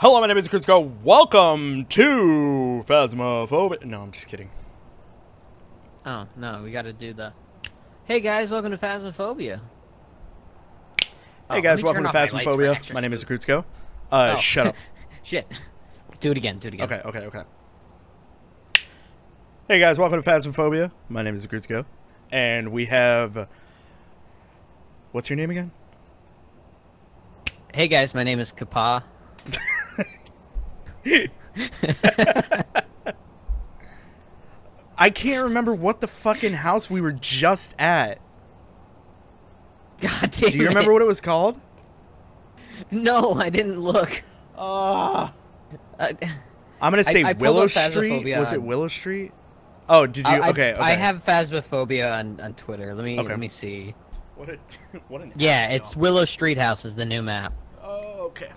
Hello, my name is Crisco. Welcome to Phasmophobia. No, I'm just kidding. Oh, no, we gotta do the... Hey guys, welcome to Phasmophobia. Hey Oh, guys, me welcome to off my Phasmophobia. My name is. Crisco. Uh, Oh. shut up. Shit. Do it again, do it again. Okay, okay, okay. Hey guys, welcome to Phasmophobia. My name is Crisco. And we have. What's your name again? Hey guys, my name is KahPah. I can't remember what the fucking house we were just at. God damn Do you remember what it was called? No, I didn't look. Ah. Uh, I'm gonna say I pulled Willow Street. Phasmophobia Was it Willow Street? Oh, did you? I, I- okay, okay. I have Phasmophobia on, on Twitter. Let me Okay. let me see. What a what an. Yeah, it's dog. Willow Street House is the new map. Oh, okay.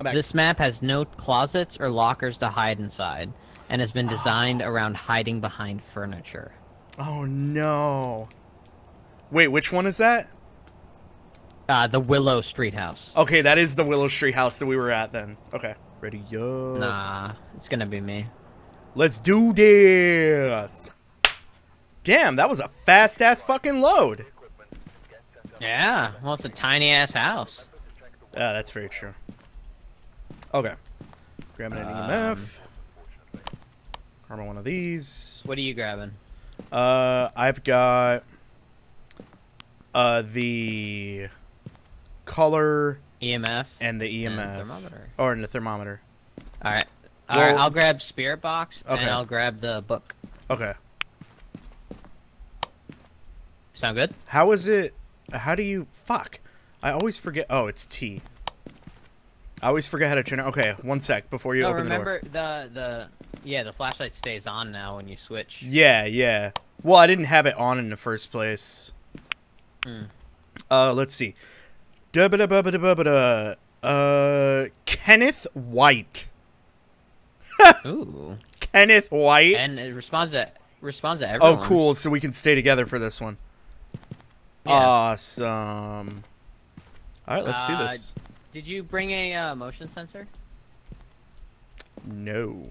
This map has no closets or lockers to hide inside, and has been designed around hiding behind furniture. Oh no. Wait, which one is that? Uh, the Willow Street House. Okay, that is the Willow Street house that we were at then. Okay. Ready, yo. Nah, it's gonna be me. Let's do this. Damn, that was a fast ass fucking load. Yeah, well, it's a tiny ass house. Yeah, that's very true. Okay. Grabbing an EMF. Grabbing one of these. What are you grabbing? Uh, I've got uh the color EMF and the and EMF, thermometer. or in the thermometer. All right, all right. Well- I'll grab Spirit Box Okay. and I'll grab the book. Okay. Sound good? How is it? How do you? Fuck. I always forget. Oh, it's T. I always forget how to turn it. Okay, one sec before you No, open remember the the yeah the flashlight stays on now when you switch. Yeah, yeah. Well, I didn't have it on in the first place. Hmm. Uh, let's see. Uh, Kenneth White. Ooh, Kenneth White. and it responds to responds to everyone. oh, cool. So we can stay together for this one. Yeah. Awesome. All right, let's do Uh, this. Did you bring a uh, motion sensor? No.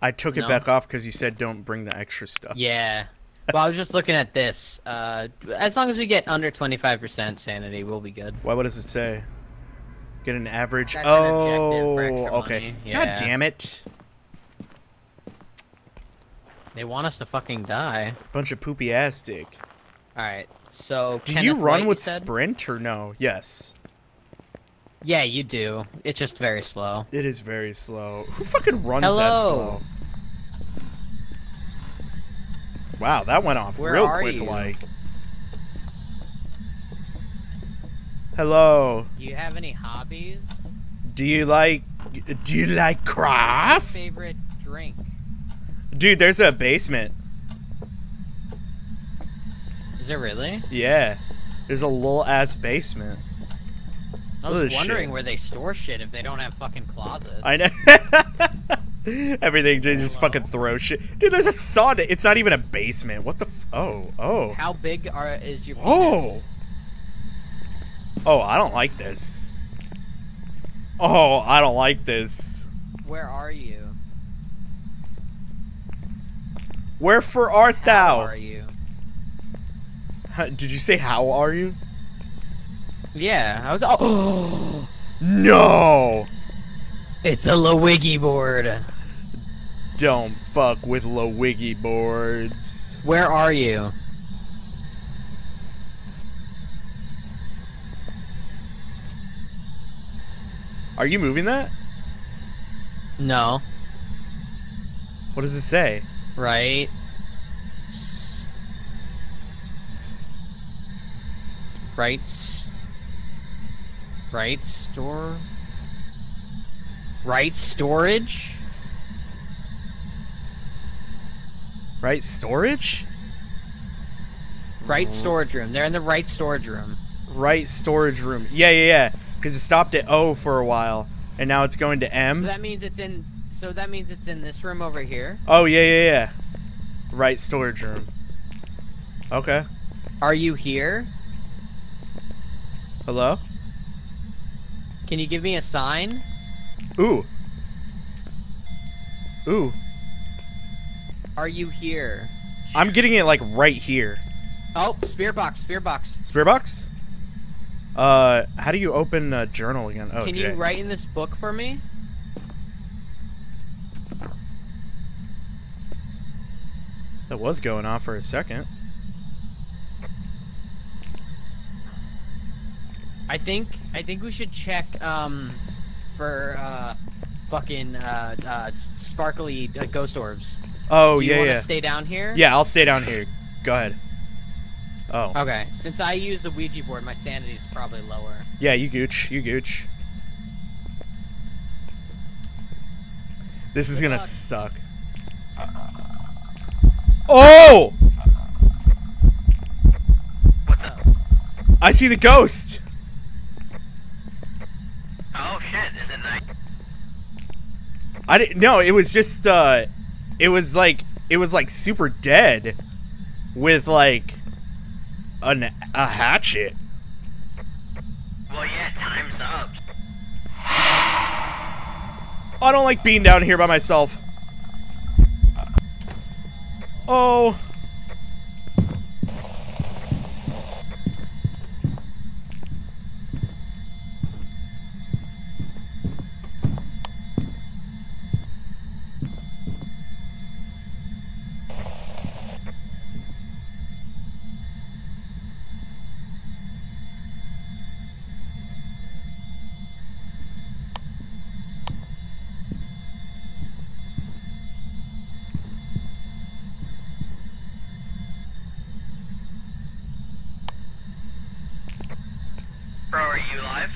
I took it back off because you said don't bring the extra stuff. Yeah. Well, I was just looking at this. Uh, as long as we get under 25% sanity, we'll be good. Why? What does it say? Get an average. That's an oh, extra okay. money. God damn it! They want us to fucking die. Bunch of poopy ass dick. All right. So Do Kenneth you run White, with said? sprint or no? Yes. Yeah, you do. It's just very slow. It is very slow. Who fucking runs that Hello. slow? Wow, that went off Where real quick. you? Like. Hello. Do you have any hobbies? Do you like? Do you like What's craft? your favorite drink? Dude, there's a basement. Is there really? Yeah. There's a little ass basement. I was wondering shit. where they store shit if they don't have fucking closets. I know. Everything they just fucking throw shit. Dude, there's a saw. It's not even a basement. What the? F- oh, oh, How big are is your penis? oh. Oh, I don't like this. Oh, I don't like this. Where are you? Wherefore art How thou? are you? Did you say how are you? Yeah, I was. Oh, No. it's a Luigi board. Don't fuck with Luigi boards. Where are you? Are you moving that? No. What does it say? Right. Right. Right store. Right storage. Right storage? Right storage room. They're in the right storage room. Right storage room. Yeah, yeah, yeah. Because it stopped at O for a while, and now it's going to M. So that means it's in. So that means it's in this room over here. Oh, yeah, yeah, yeah. Right storage room. Okay. Are you here? Hello? Can you give me a sign? Ooh. Ooh. Are you here? I'm getting it like right here. Oh, spirit box, spirit box. Spirit box? Uh, how do you open a journal again? Oh, Can J. you write in this book for me? That was going off for a second. I think I think we should check um for uh fucking uh, uh sparkly uh, ghost orbs. Oh Do you yeah, want yeah. stay down here? Yeah, I'll stay down here. Go ahead. Oh. Okay. Since I use the Ouija board, my sanity is probably lower. Yeah, you gooch. You gooch. This is gonna suck. Oh! I see the ghost. Oh shit! Is it night? I didn't. No, it was just. uh It was like. It was like super dead, with like, an a hatchet. Well, yeah. Time's up. I don't like being down here by myself. Oh. Are you live?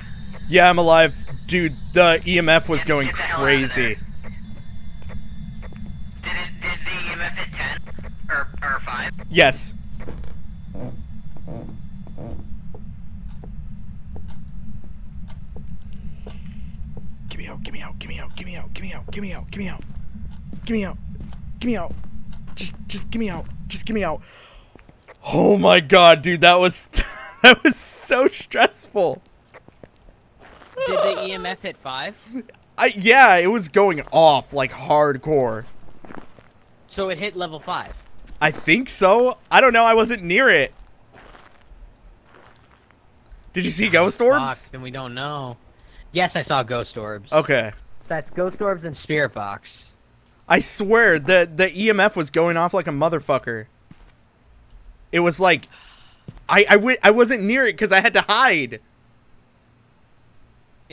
Yeah, I'm alive. Dude, the EMF was going Get the hell outta crazy. Did it? Did the EMF hit ten or or five? Yes. Give me out, give me out, give me out, give me out, give me out, give me out, give me out. Give me out. Give me out. Just just give me out. Just give me out. Oh my god, dude, that was that was so stressful. Did the EMF hit five? I yeah, it was going off like hardcore. So it hit level five. I think so. I don't know. I wasn't near it. Did you see ah, ghost orbs? Fuck, then we don't know. Yes, I saw ghost orbs. Okay. That's ghost orbs and spirit box. I swear the the EMF was going off like a motherfucker. It was like I I w- I wasn't near it cuz I had to hide.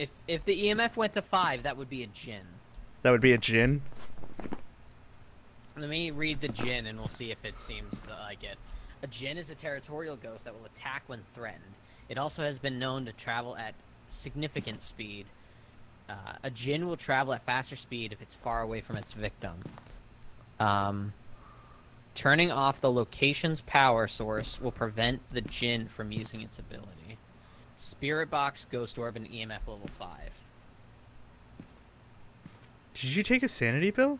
If if the EMF went to five, that would be a Jinn. That would be a Jinn. Let me read the Jinn and we'll see if it seems like it. A Jinn is a territorial ghost that will attack when threatened. It also has been known to travel at significant speed. Uh, a Jinn will travel at faster speed if it's far away from its victim. Um, turning off the location's power source will prevent the Jinn from using its ability. Spirit Box, Ghost Orb, and EMF level 5. Did you take a sanity pill?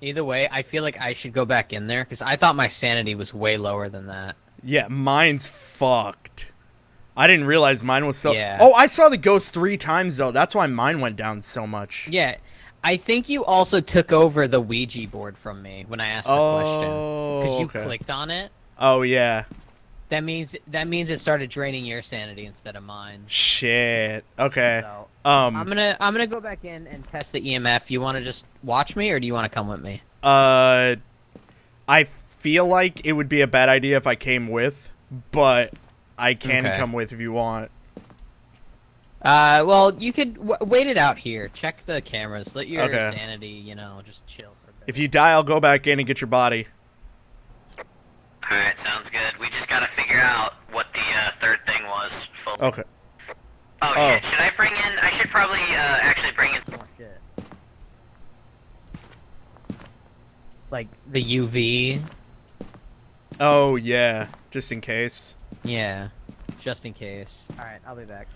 Either way, I feel like I should go back in there because I thought my sanity was way lower than that. Yeah, mine's fucked. I didn't realize mine was so Yeah. Oh, I saw the ghost 3 times though. That's why mine went down so much. Yeah, I think you also took over the Ouija board from me when I asked the question Oh, because you okay. clicked on it. Oh yeah. That means that means it started draining your sanity instead of mine. Shit. Okay. So Um I'm gonna I'm gonna go back in and test the EMF. You want to just watch me, or do you want to come with me? Uh, I feel like it would be a bad idea if I came with, but I can Okay. come with if you want. Uh, well, you could w- wait it out here. Check the cameras. Let your Okay. sanity, you know, just chill for a bit. If you die, I'll go back in and get your body. All right, sounds good. We just gotta figure out what the uh, third thing was. Full. Okay. Oh, Oh. shit! Should I bring in? I should probably uh, actually bring in. more shit. Like the UV. Oh yeah, just in case. Yeah, just in case. All right, I'll be back.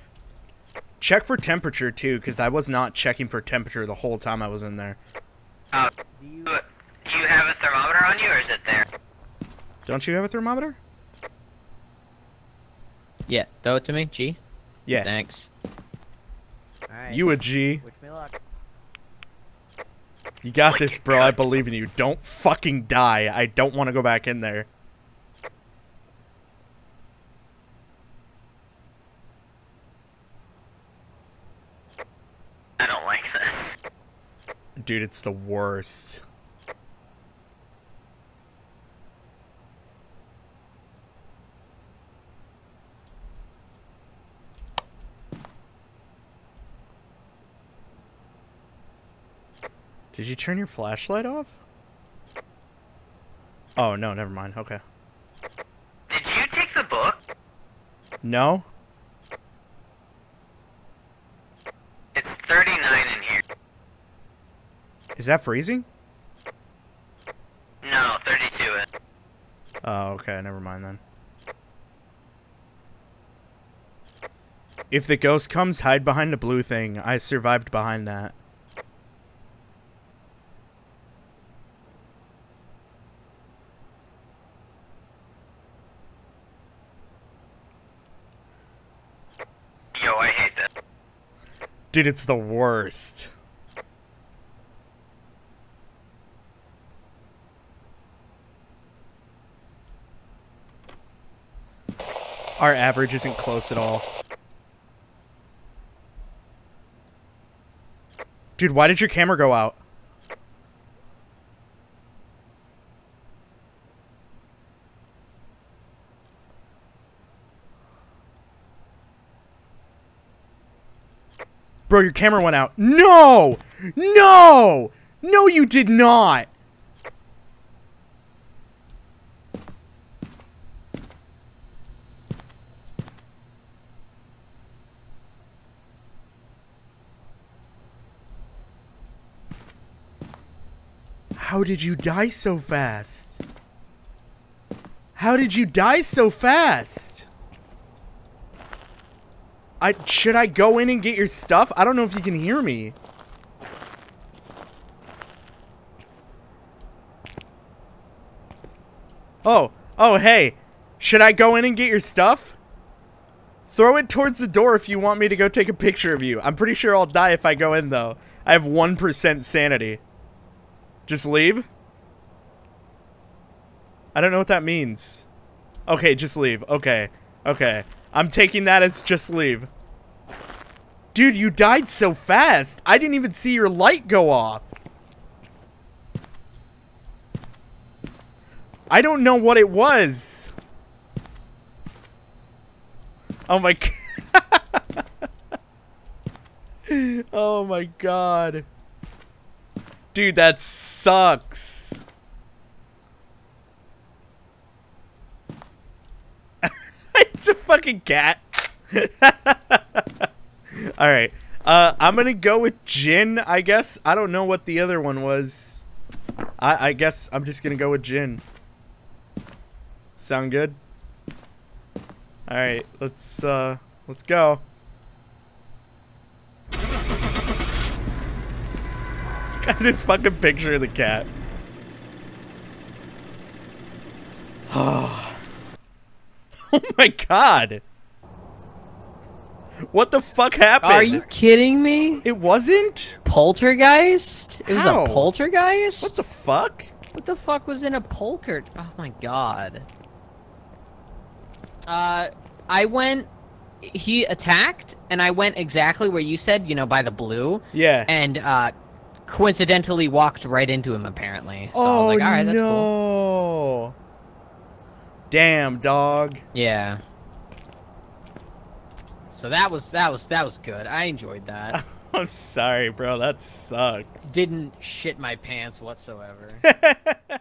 Check for temperature too, because I was not checking for temperature the whole time I was in there. Oh, Do you? do you have a thermometer on you, or is it there? Don't you have a thermometer? Yeah, throw it to me. G. Yeah. Thanks. Alright. You a G. Wish me luck. You got Like this, it, bro. I believe in you. Don't fucking die. I don't want to go back in there. I don't like this. Dude, it's the worst. Did you turn your flashlight off? Oh, no, never mind. Okay. Did you take the book? No? It's 39 in here. Is that freezing? No, 32 is. Oh, okay, never mind then. If the ghost comes, hide behind the blue thing. I survived behind that. Yo, I hate this. Dude, it's the worst. Our average isn't close at all. Dude, why did your camera go out? Bro, your camera went out. No! No! No, you did not! How did you die so fast? How did you die so fast? I should I go in and get your stuff? I don't know if you can hear me. Oh, oh hey. Should I go in and get your stuff? Throw it towards the door if you want me to go take a picture of you. I'm pretty sure I'll die if I go in though. I have 1% sanity. Just leave? I don't know what that means. Okay, just leave. Okay. Okay. I'm taking that as just leave. Dude, you died so fast. I didn't even see your light go off. I don't know what it was. Oh my god. oh my god. Dude, that sucks. it's a fucking cat. All right. Uh, I'm gonna go with Jinn. I guess. I don't know what the other one was. I, I guess I'm just gonna go with Jinn. Sound good? All right. Let's uh, let's go. This fucking picture of the cat. Oh my god. What the fuck happened? Are you kidding me? It wasn't? Poltergeist? It was a poltergeist? What the fuck? What the fuck was in a polter? Oh my god. Uh, I went. He attacked, and I went exactly where you said. You know, by the blue, Yeah. and uh, coincidentally walked right into him. Apparently. So I oh was like, all right, that's no. cool. Damn, dog. Yeah. So that was that was that was good. I enjoyed that. I'm sorry, bro. That sucks. Didn't shit my pants whatsoever.